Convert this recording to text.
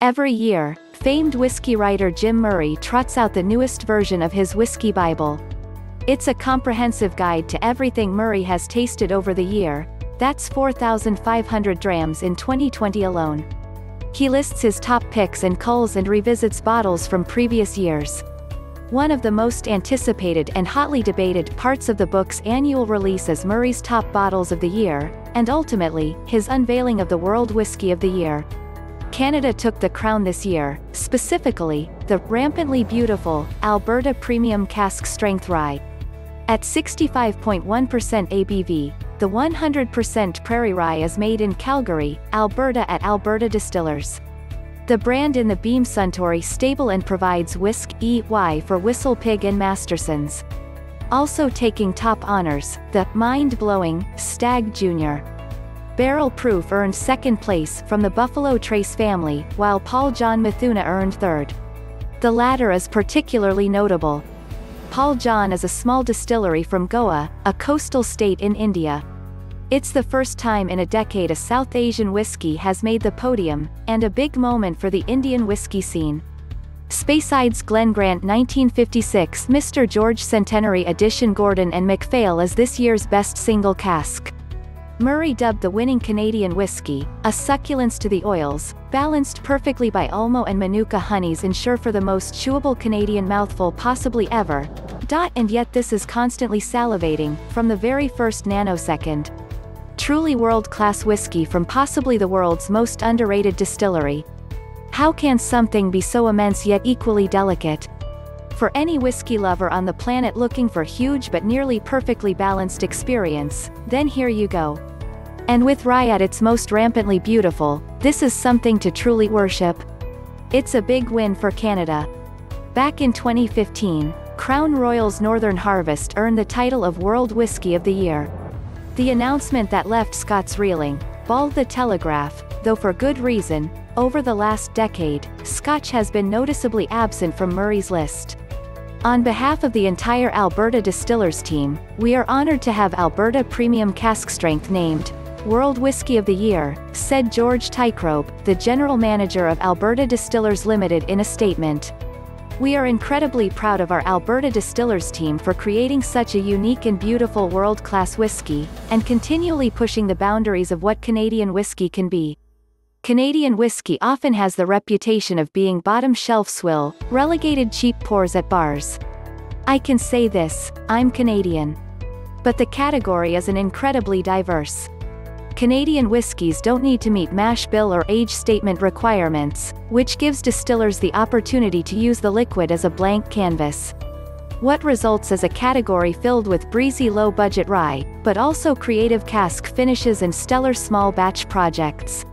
Every year, famed whiskey writer Jim Murray trots out the newest version of his Whisky Bible. It's a comprehensive guide to everything Murray has tasted over the year, that's 4,500 drams in 2020 alone. He lists his top picks and culls and revisits bottles from previous years. One of the most anticipated and hotly debated parts of the book's annual release is Murray's top bottles of the year, and ultimately, his unveiling of the World Whisky of the Year. Canada took the crown this year, specifically, the rampantly beautiful Alberta Premium Cask Strength Rye. At 65.1% ABV, the 100% Prairie Rye is made in Calgary, Alberta at Alberta Distillers. The brand in the Beam Suntory stable and provides Whisk EY for Whistle Pig and Mastersons. Also taking top honors, the mind-blowing Stagg Jr. Barrel Proof earned second place from the Buffalo Trace family, while Paul John Mithuna earned third. The latter is particularly notable. Paul John is a small distillery from Goa, a coastal state in India. It's the first time in a decade a South Asian whiskey has made the podium, and a big moment for the Indian whiskey scene. Speyside's Glen Grant 1956 Mr. George Centenary Edition Gordon and MacPhail is this year's best single cask. Murray dubbed the winning Canadian whiskey, a succulence to the oils, balanced perfectly by Ulmo and Manuka honeys ensure for the most chewable Canadian mouthful possibly ever. Dot and yet this is constantly salivating, from the very first nanosecond. Truly world-class whiskey from possibly the world's most underrated distillery. How can something be so immense yet equally delicate? For any whiskey lover on the planet looking for huge but nearly perfectly balanced experience, then here you go. And with rye at its most rampantly beautiful, this is something to truly worship. It's a big win for Canada. Back in 2015, Crown Royal's Northern Harvest earned the title of World Whisky of the Year. The announcement that left Scots reeling, balled the Telegraph, though for good reason, over the last decade, Scotch has been noticeably absent from Murray's list. On behalf of the entire Alberta Distillers team, we are honored to have Alberta Premium Cask Strength named World Whisky of the Year, said George Tycrope, the general manager of Alberta Distillers Limited in a statement. We are incredibly proud of our Alberta Distillers team for creating such a unique and beautiful world-class whiskey, and continually pushing the boundaries of what Canadian whiskey can be. Canadian whiskey often has the reputation of being bottom shelf swill, relegated cheap pours at bars. I can say this, I'm Canadian. But the category is an incredibly diverse. Canadian whiskies don't need to meet mash bill or age statement requirements, which gives distillers the opportunity to use the liquid as a blank canvas. What results is a category filled with breezy low-budget rye, but also creative cask finishes and stellar small batch projects.